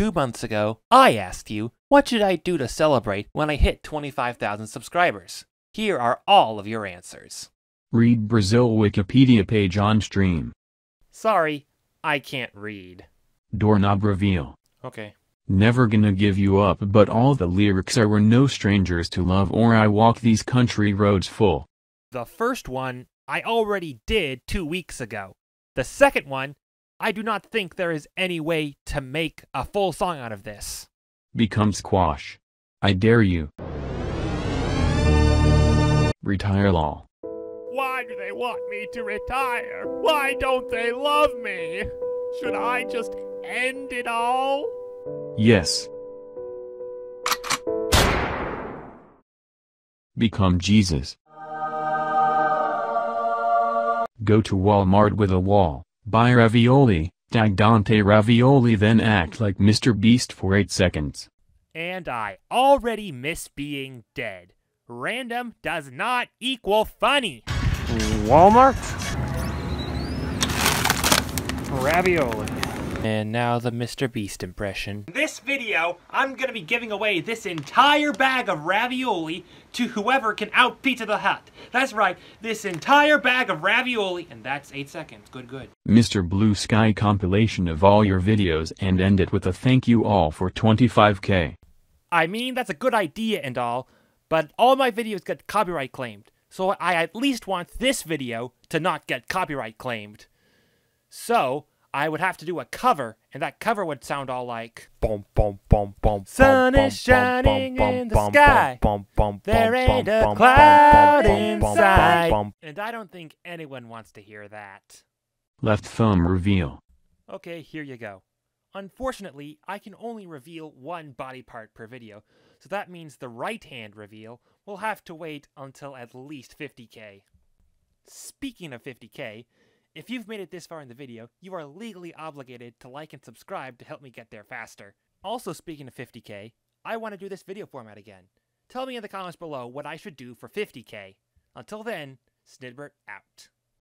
two months ago, I asked you, what should I do to celebrate when I hit 25,000 subscribers? Here are all of your answers. Read Brazil Wikipedia page on stream. Sorry, I can't read. Doorknob reveal. Okay. Never gonna give you up but all the lyrics are we're no strangers to love or I walk these country roads full. The first one I already did two weeks ago. The second one, I do not think there is any way to make a full song out of this. Become squash. I dare you. Retire law. Why do they want me to retire? Why don't they love me? Should I just end it all? Yes. Become Jesus. Go to Walmart with a wall, buy ravioli, tag Dante ravioli then act like Mr. Beast for 8 seconds. And I already miss being dead. Random does not equal funny. Walmart? Ravioli. And now the Mr. Beast impression. In this video, I'm gonna be giving away this entire bag of ravioli to whoever can out Pizza the Hut. That's right, this entire bag of ravioli, and that's 8 seconds. Good, good. Mr. Blue Sky compilation of all your videos and end it with a thank you all for 25k. I mean, that's a good idea and all, but all my videos get copyright claimed, so I at least want this video to not get copyright claimed. So, I would have to do a cover, and that cover would sound all like Bum bum bum bum. Sun is shining in the sky. There ain't a cloud inside. And I don't think anyone wants to hear that. Left thumb reveal. Okay, here you go. Unfortunately, I can only reveal one body part per video, so that means the right hand reveal will have to wait until at least 50k. Speaking of 50k, if you've made it this far in the video, you are legally obligated to like and subscribe to help me get there faster. Also speaking of 50k, I want to do this video format again. Tell me in the comments below what I should do for 50k. Until then, Snidbert out.